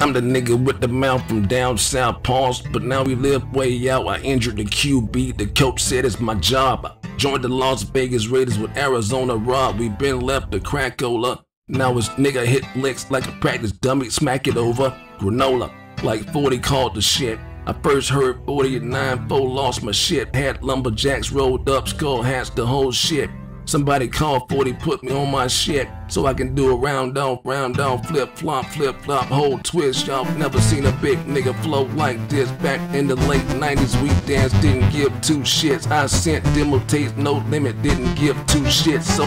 I'm the nigga with the mouth from down south, pause. But now we live way out. I injured the QB. The coach said it's my job. I joined the Las Vegas Raiders with Arizona Rob. We been left the crackola. Now it's nigga hit licks like a practice dummy. Smack it over. Granola. Like 40 called the shit. I first heard 40 at 9 4 lost my shit. Had lumberjacks rolled up, skull hats, the whole shit. Somebody called 40, put me on my shit so I can do a round off, round off, flip flop, flip flop, whole twist. Y'all never seen a big nigga flow like this. Back in the late 90s, we danced, didn't give two shits. I sent demo tapes, no limit, didn't give two shits. So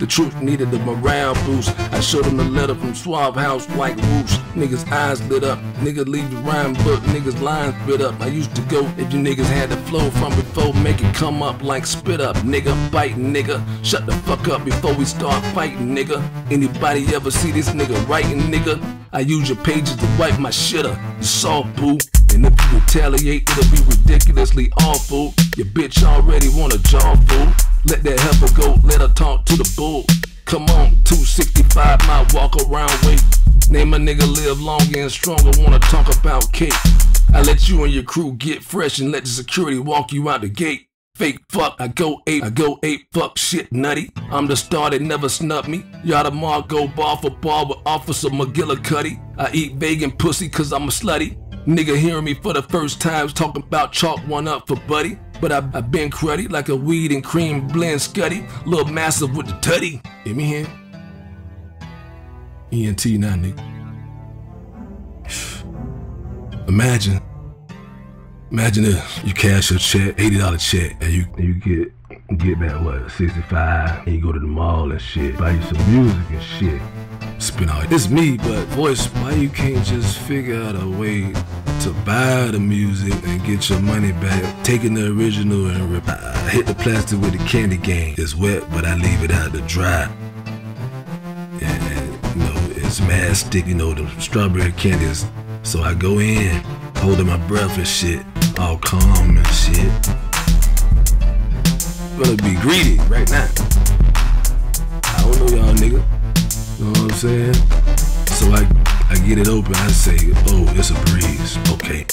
the truth needed a morale boost. I showed them the letter from Suave House White whoosh. Niggas eyes lit up. Nigga leave the rhyme book. Niggas lines spit up. I used to go if you niggas had the flow from before, make it come up like spit up. Nigga, bite nigga. Shut the fuck up before we start fighting, nigga. Anybody ever see this nigga writing, nigga? I use your pages to wipe my shitter. You soft boo. And if you retaliate, it'll be ridiculously awful. Your bitch already want a jaw fool. Let that heifer go, let her talk to the bull. Come on, 265 my walk around weight. Name a nigga live longer and stronger, wanna talk about cake. I let you and your crew get fresh and let the security walk you out the gate. Fake fuck, I go ape, I go ape, fuck shit nutty. I'm the star that never snub me. Y'all tomorrow go bar for bar with Officer McGillicuddy. I eat vegan pussy cause I'm a slutty. Nigga hearing me for the first time talking about chalk one up for buddy. But I, I been cruddy like a weed and cream blend scuddy. Little massive with the tutty. Hear me here? ENT now, nigga. Imagine. Imagine if you cash your check, $80 check, and you you get get back what, 65, and you go to the mall and shit, buy you some music and shit. Spin all it's me, but voice, why you can't just figure out a way to buy the music and get your money back? Taking the original and rip, I hit the plastic with the candy cane. It's wet, but I leave it out to dry. And you know, it's mad sticky, you know, the strawberry candies. So I go in, holding my breath and shit, all calm and shit. Gonna be greedy right now. I don't know y'all nigga. You know what I'm saying? So I I get it open, I say, oh, it's a breeze. Okay.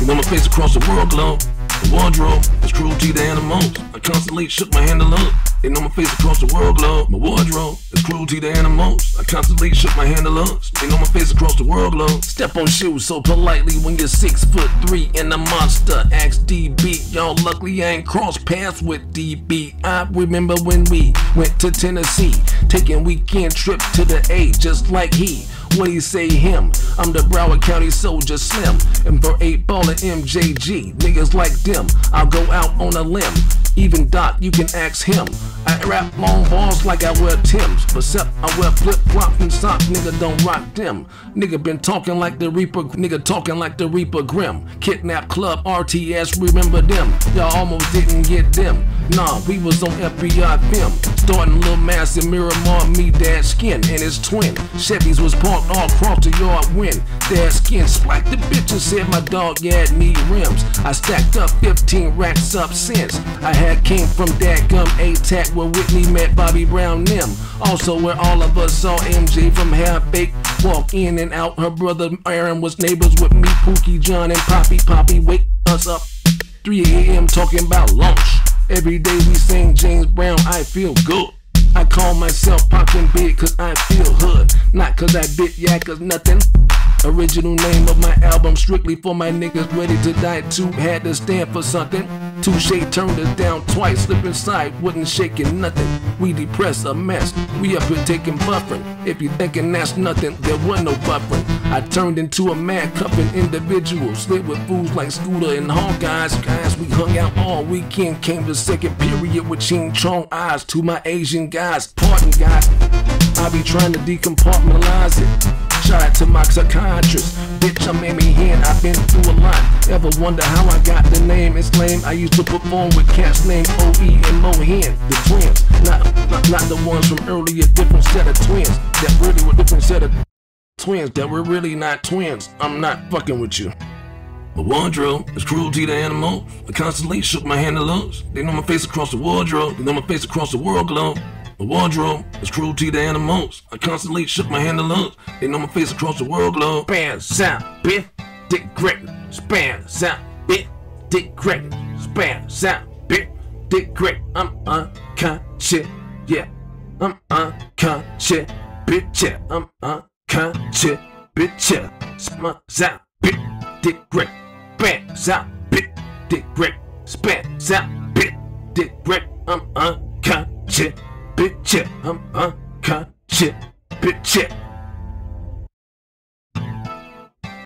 You know my face across the world globe. The wardrobe is cruelty to animals. I constantly shook my hand look. They know my face across the world globe. My wardrobe cruelty to animals. I constantly shook my hand to. They know my face across the world globe. Step on shoes so politely when you're six foot three and a monster. Ask DB. Y'all luckily I ain't crossed paths with DB. I remember when we went to Tennessee, taking weekend trip to the A, just like he. What do you say him? I'm the Broward County Soldier Slim. And for eight baller MJG, niggas like them, I'll go out on a limb. Even Doc, you can ask him. I rap long balls like I wear Tim's, but except I wear flip flops and socks, nigga don't rock them. Nigga been talking like the Reaper, nigga talking like the Reaper Grim. Kidnap Club, RTS, remember them? Y'all almost didn't get them. Nah, we was on FBI film. Starting Lil Mass and Miramar, me, dad skin, and his twin. Chevys was parked all across the yard when dad skin spiked the bitch and said my dog yeah need rims. I stacked up 15 racks up since. I had came from Dadgum A-Tac where Whitney met Bobby Brown them. Also where all of us saw MJ from Half Baked walk in and out. Her brother Aaron was neighbors with me, Pookie, John, and Poppy. Poppy wake us up 3 a.m. talking about lunch. Every day we sing James Brown, I feel good. I call myself poppin' big cause I feel hood. Not cause I bit yak cause nothing. Original name of my album, strictly for my niggas ready to die too. Had to stand for something. Touche turned us down twice, slip inside, wasn't shaking nothing. We depressed, a mess. We up here taking buffering. If you thinking that's nothing, there was no buffering. I turned into a mad cupping individual, slid with fools like Scooter and Hawkeyes. Guys, we hung out all weekend, came to second period with Ching Chong eyes to my Asian guys. Pardon, guys, I be trying to decompartmentalize it. Out to my psychiatrist. Bitch, I'm Amy Hen. I've been through a lot. Ever wonder how I got the name? It's lame. I used to perform with cats named OE and Mohen, the twins. Not, not, not the ones from earlier, different set of twins. That really were different set of twins that were really not twins. I'm not fucking with you. My wardrobe is cruelty to animals. I constantly shook my hand to looks. They know my face across the wardrobe. They know my face across the world globe. My wardrobe is cruelty to animals. I constantly shook my hand looks. They know my face across the world globe. Span sound, bitch, dick great. Span sound, bitch, dick great. Span sound, bitch, dick great. I'm unconscious, yeah. I'm unconscious, bitch, yeah. I'm unconscious, bitch, yeah. Span sound, bitch, dick great. Span sound, bitch, dick great. Span sound, bitch, dick great. I'm unconscious, bitch, yeah. I'm unconscious, bitch.